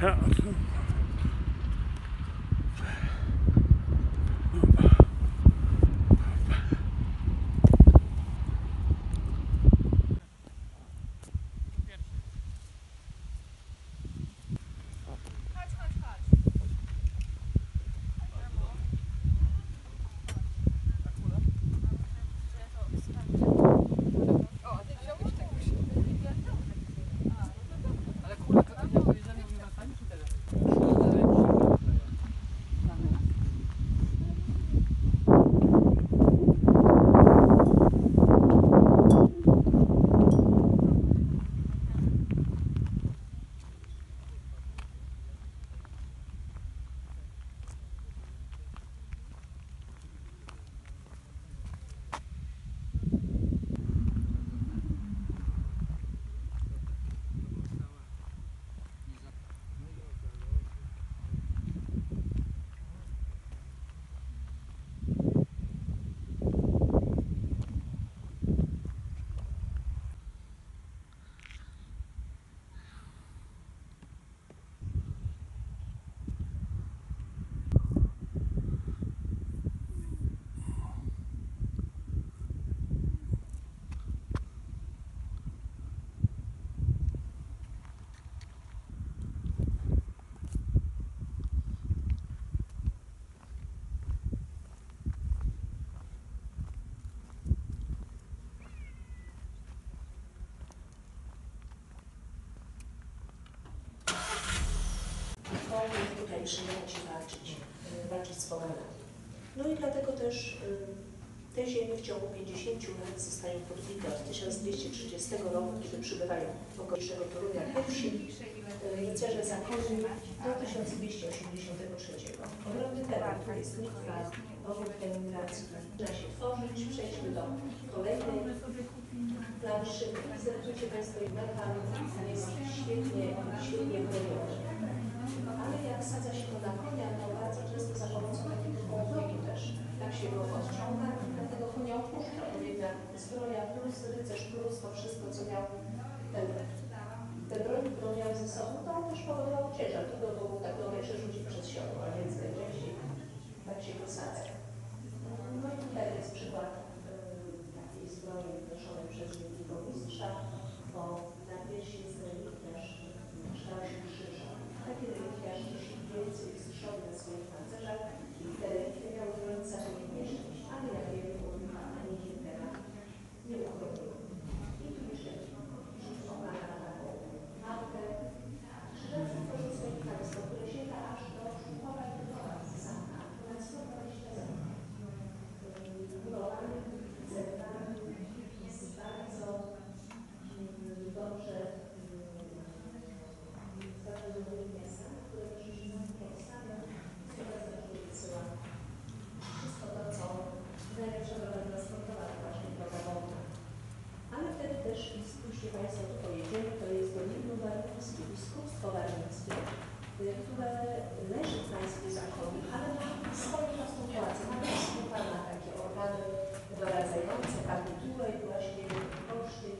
Tak. Ale kula to tak jak pojeżdżamy obywatelami czy teraz? On i walczyć, y, walczyć z pogarami. No i dlatego też y, te ziemie w ciągu 50 lat zostają podbite od 1230 roku, kiedy przybywają okolicznego Torunia pierwsi y, rycerze zakonni do 1283. Ogromny teren, który jest dla powód emigracji. Zaczyna się tworzyć, przejdźmy do kolejnej planszy. Zerknijcie Państwo, jak jest świetnie, świetnie chroniony. Ale jak sadza ze sobą, to on też powodował ciężar. Trudno było tak dobrze przerzucić przez siodło, a więc najczęściej tak się go I spójrzcie Państwo tu pojedziemy, to jest Domino Warmińskie, biskupstwo warmińskie, które leży w Państwie zachodnim, ale ma swoją własną władzę, ma współpana takie organy doradzające, partytury właśnie, koszty,